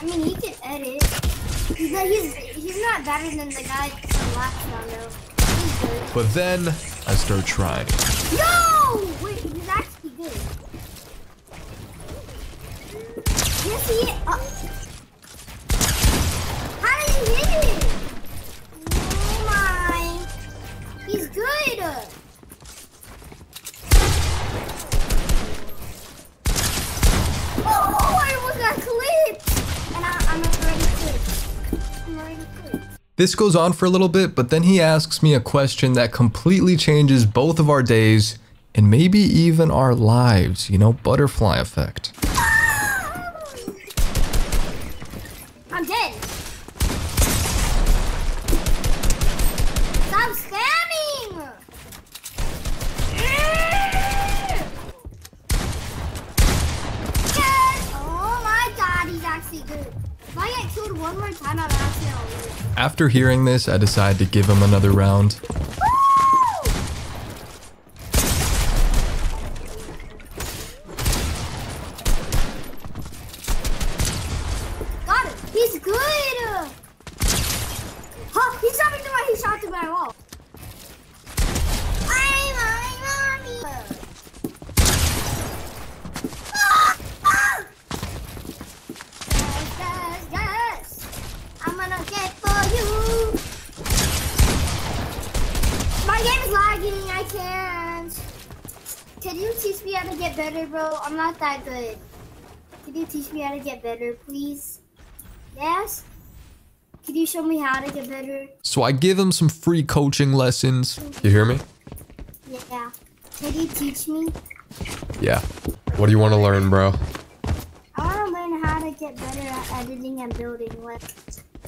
I mean, he can edit. He's, not- he's, he's not better than the guy from last round, though. He's good. But then I start trying. No! Wait, he's actually good. Yes, he is. Uh, how did you hit it? Oh my. He's good. Oh, I almost got This goes on for a little bit, but then he asks me a question that completely changes both of our days and maybe even our lives. You know, butterfly effect. After hearing this, I decide to give him another round. Can you teach me how to get better, bro? I'm not that good. Can you teach me how to get better, please? Yes? Can you show me how to get better? So I give him some free coaching lessons. You hear me? Yeah. Can you teach me? Yeah. What do you want to learn, bro? I want to learn how to get better at editing and building. Like,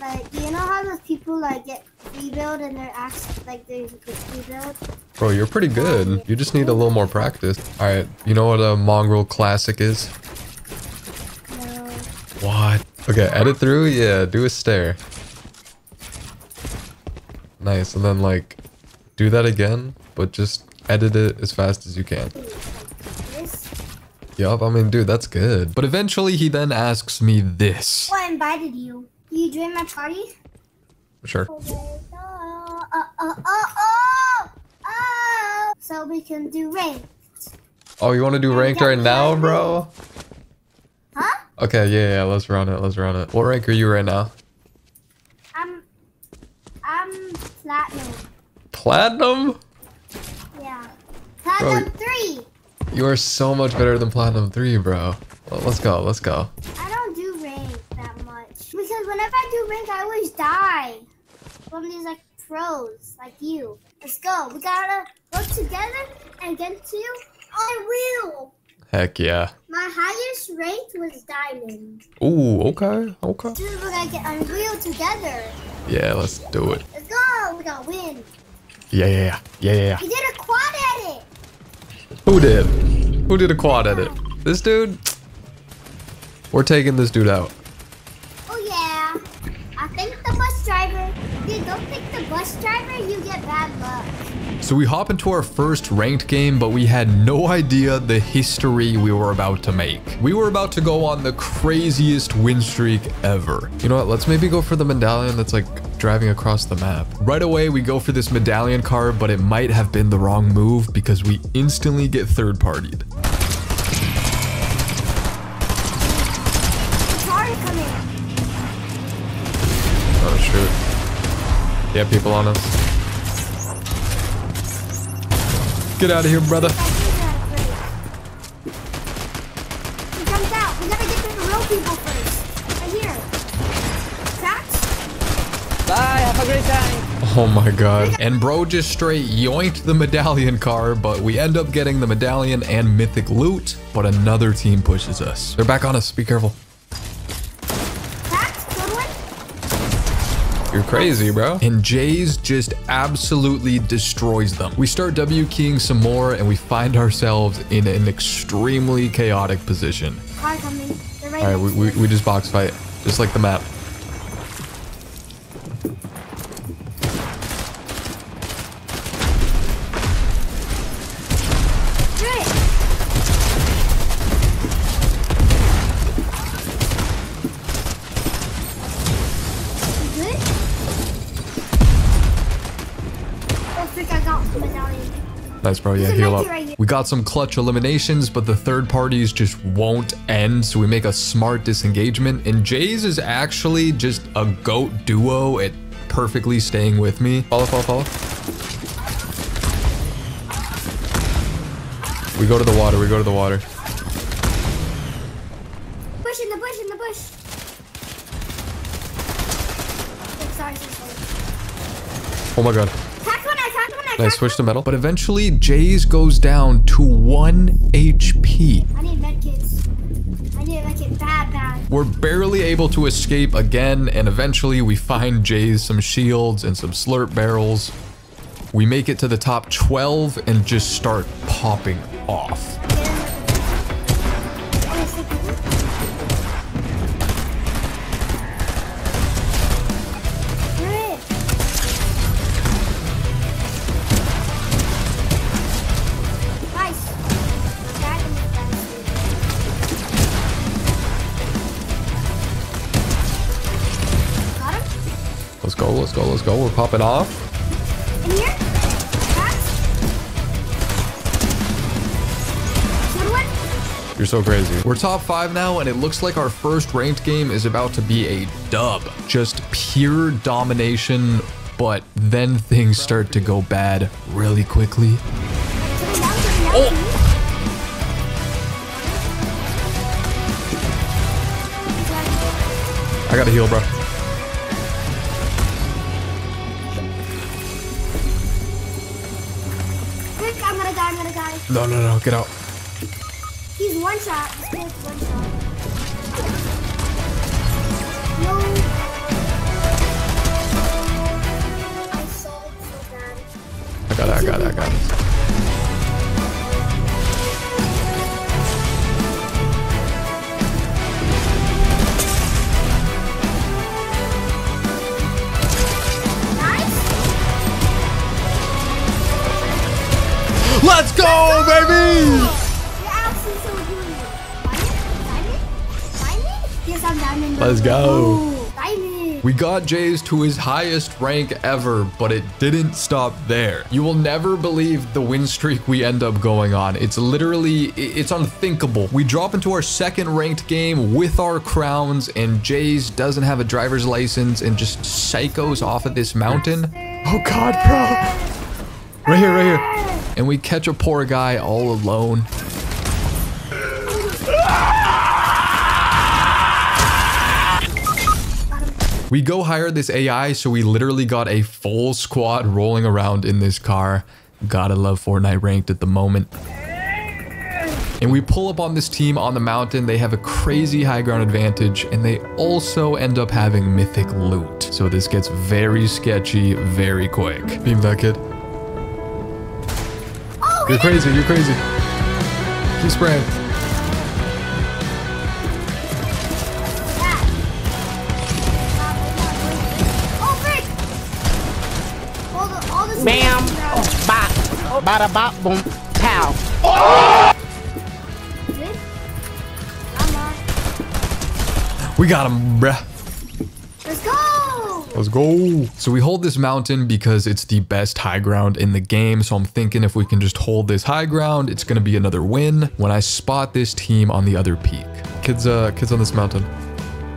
like you know how those people like get free build and they're actually like there's a good free build. Bro, you're pretty good. You just need a little more practice. All right. You know what a Mongraal classic is? No. What? Okay, edit through. Yeah, do a stare. Nice. And then like do that again, but just edit it as fast as you can. Yup, I mean, dude, that's good. But eventually he then asks me this. Well, I invited you. You join my party? Sure. Oh, oh, oh, oh. So we can do rank. Oh, you want to do ranked right now, bro? Huh? Okay, yeah, yeah, let's run it. Let's run it. What rank are you right now? I'm I'm platinum. Platinum? Yeah. Platinum Bro. three. You are so much better than Platinum 3, bro. Well, let's go, let's go. I don't whenever I do rank I always die. From these like pros like you. Let's go. We gotta work together and get to Unreal. Oh, Heck yeah. My highest rank was diamond. Ooh, okay, okay. Dude, we're gonna get Unreal together. Yeah, let's do it. Let's go. We gotta win. Yeah, yeah, yeah, yeah, yeah, yeah. We did a quad edit. Who did? Who did a quad edit? This dude? We're taking this dude out. Oh yeah. I think the bus driver. Dude, don't think bus driver. You get bad luck. So we hop into our first ranked game, but we had no idea the history we were about to make. We were about to go on the craziest win streak ever. You know what? Let's maybe go for the medallion that's like driving across the map. Right away, we go for this medallion car, but it might have been the wrong move because we instantly get third partied. Yeah, people on us. Get out of here, brother. I think that's great. He comes out. We gotta get the real people first. Right here. Cracked? Bye, have a great time. Oh my god. And bro just straight yoinked the medallion car, but we end up getting the medallion and mythic loot, but another team pushes us. They're back on us. Be careful. Cracked? Good one? You're crazy, bro. And Jays just absolutely destroys them. We start W keying some more and we find ourselves in an extremely chaotic position. Car coming. Right All right, we, we, we just box fight, just like the map. Nice, bro. Yeah, a heal up. We got some clutch eliminations, but the third parties just won't end. So we make a smart disengagement. And Jays is actually just a goat duo at perfectly staying with me. Follow, follow, follow. We go to the water. We go to the water. Bush in the bush in the bush. Oh my god. Attack one, attack one, attack Nice, switch to one. metal. But eventually, Jays goes down to 1 HP. I need medkits. I need medkit bad, bad. We're barely able to escape again, and eventually we find Jays some shields and some slurp barrels. We make it to the top 12 and just start popping off. Go. We're popping off. In here? Back. Good one. You're so crazy. We're top five now, and it looks like our first ranked game is about to be a dub. Just pure domination, but then things start to go bad really quickly. Coming down, coming down. Oh. I gotta heal, bro. No, no, no, get out. He's one shot. He's one shot. We got Jays to his highest rank ever, but it didn't stop there. You will never believe the win streak we end up going on. It's literally, it's unthinkable. We drop into our second ranked game with our crowns, and Jays doesn't have a driver's license and just psychos off of this mountain. Oh God, bro. Right here, right here. And we catch a poor guy all alone. We go hire this AI, so we literally got a full squad rolling around in this car. Gotta love Fortnite ranked at the moment. And we pull up on this team on the mountain. They have a crazy high ground advantage, and they also end up having mythic loot. So this gets very sketchy very quick. Beam that kid. Oh, You're crazy, you're crazy. Keep spraying. Bam, bop, bada bop, boom, pow. Good? We got him, bruh. Let's go! Let's go. So we hold this mountain because it's the best high ground in the game. So I'm thinking if we can just hold this high ground, it's going to be another win when I spot this team on the other peak. Kids, uh, kids on this mountain.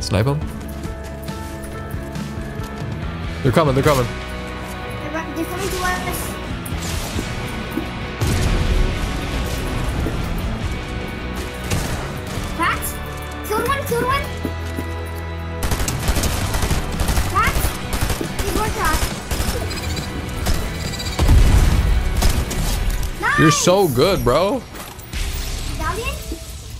Snipe them. They're coming, they're coming. You're so good, bro.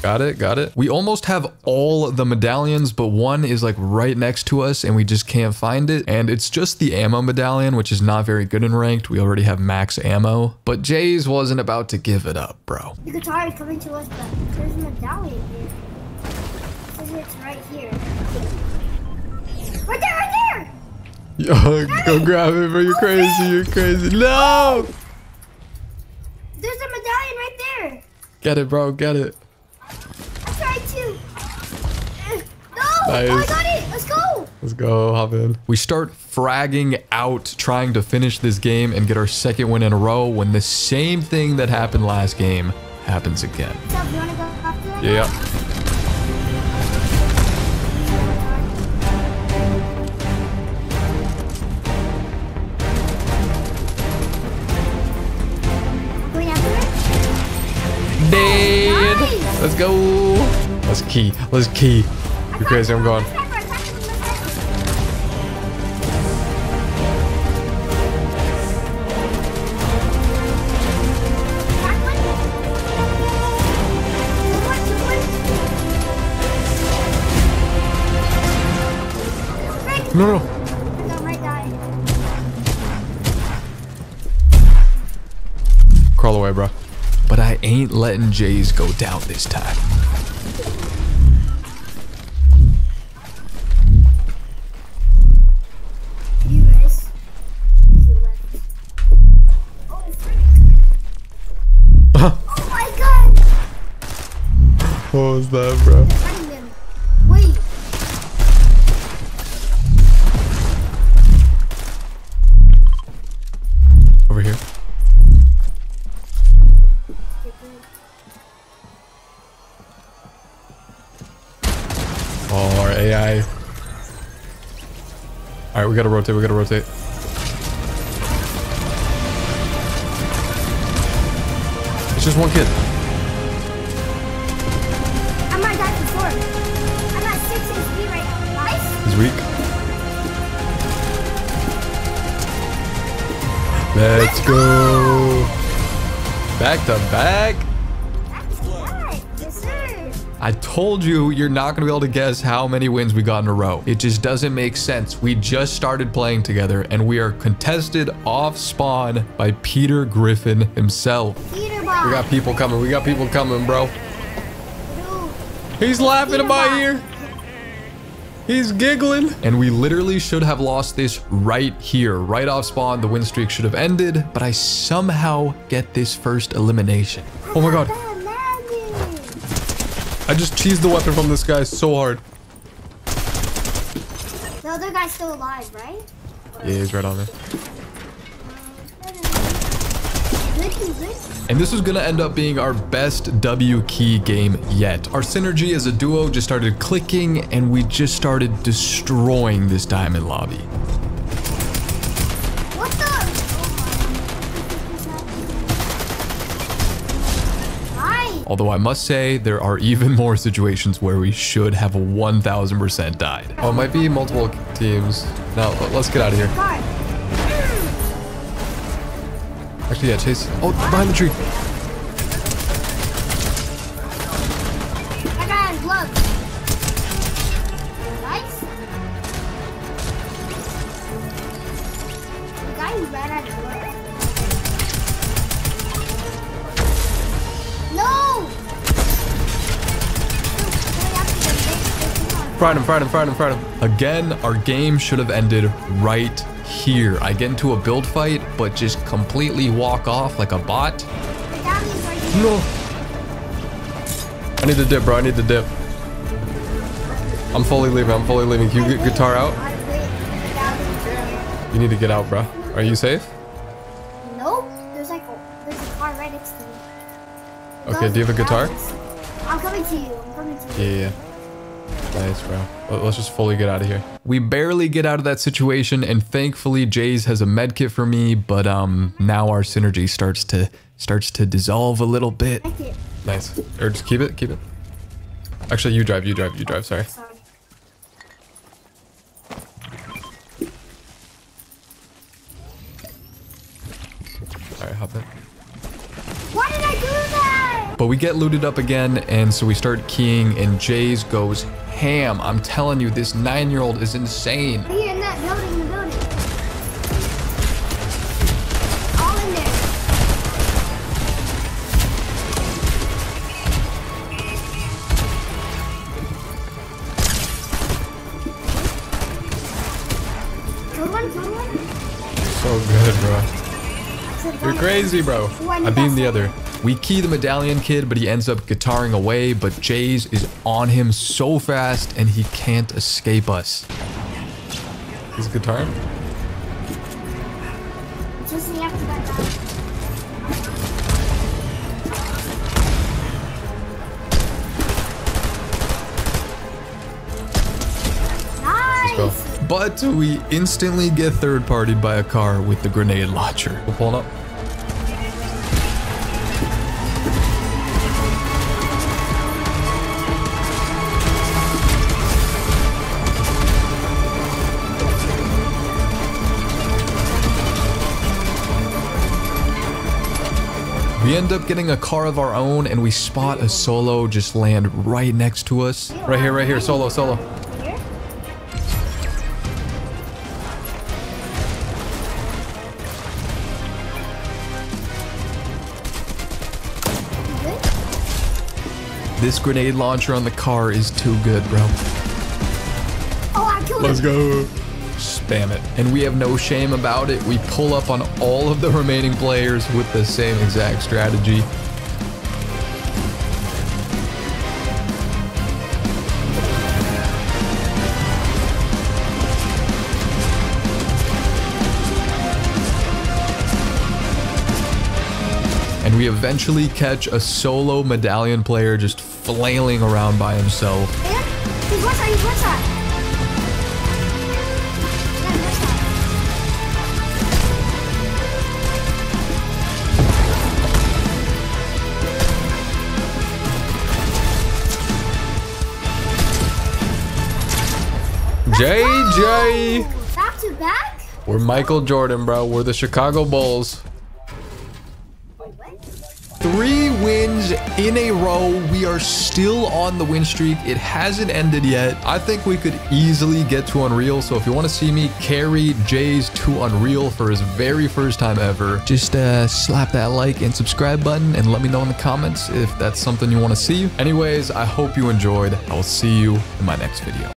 Got it, got it. We almost have all the medallions, but one is like right next to us and we just can't find it. And it's just the ammo medallion, which is not very good in ranked. We already have max ammo. But Jays wasn't about to give it up, bro. The guitar is coming to us, but there's a medallion here. It it's right here. Right there, right there! Yo, go grab it, bro. You're crazy. You're crazy. No! Get it, bro. Get it. I tried to. No! Nice. I got it! Let's go. Let's go, hop in. We start fragging out, trying to finish this game and get our second win in a row when the same thing that happened last game happens again. Up? You wanna go after that? Yeah. Let's key. Let's key. You're crazy. I'm going. No, no. Crawl away, bro. But I ain't letting Jays go down this time. What was that, bro? Over here. Oh, our AI. All right, we gotta rotate. We gotta rotate. It's just one kid. Let's go. Back to back. That's right. Yes, sir. I told you you're not going to be able to guess how many wins we got in a row. It just doesn't make sense. We just started playing together and we are contested off spawn by Peter Griffin himself. Peter. We got people coming. We got people coming, bro. He's laughing in my ear. He's giggling. And we literally should have lost this right here. Right off spawn, the win streak should have ended, but I somehow get this first elimination. Oh my god. I just cheesed the weapon from this guy so hard. The other guy's still alive, right? Yeah, he's right on there. Uh, good, good, good. And this is going to end up being our best W key game yet. Our synergy as a duo just started clicking and we just started destroying this diamond lobby. What the? Nice. Although I must say, there are even more situations where we should have 1000% died. Oh, it might be multiple teams. Now, let's get out of here. Guard. Actually, yeah, Chase. Oh, behind the tree. That guy has gloves. Nice. The guy who ran out of gloves. No! Fried him, fried him, fried him, fried him. Again, our game should have ended right here. I get into a build fight, but just completely walk off like a bot. No. I need to dip, bro. I need to dip. I'm fully leaving. I'm fully leaving. Can you get guitar out? You need to get out, bro. Are you safe? Nope. There's like a, there's a car right next to me. Okay, do you have a guitar? I'm coming to you. I'm coming to you. Yeah, yeah. Nice, bro. Let- Let's just fully get out of here. We barely get out of that situation, and thankfully, Jays has a med kit for me. But um, now our synergy starts to starts to dissolve a little bit. Nice. Or just keep it, keep it. Actually, you drive, you drive, you drive. Sorry. Sorry. All right, hop in. Why did I do that? But we get looted up again, and so we start keying, and Jays goes ham. I'm telling you, this nine-year-old is insane. Here in that building, the building. All in there. Kill one, kill one. So good, bro. You're crazy, bro. I beamed the other. We key the medallion kid, but he ends up guitaring away, but Jays is on him so fast and he can't escape us. He's guitaring? Just after go. Nice! But we instantly get third partied by a car with the grenade launcher. We're pulling up. We end up getting a car of our own and we spot a solo just land right next to us. Right here, right here, solo, solo. Here? You good? This grenade launcher on the car is too good, bro. Oh, I killed Let's him. go. Spam it. And we have no shame about it. We pull up on all of the remaining players with the same exact strategy. And we eventually catch a solo medallion player just flailing around by himself. JJ! Back to back? We're Michael Jordan, bro. We're the Chicago Bulls. Three wins in a row. We are still on the win streak. It hasn't ended yet. I think we could easily get to Unreal. So if you want to see me carry Jays to Unreal for his very first time ever, just uh, slap that like and subscribe button and let me know in the comments if that's something you want to see. Anyways, I hope you enjoyed. I will see you in my next video.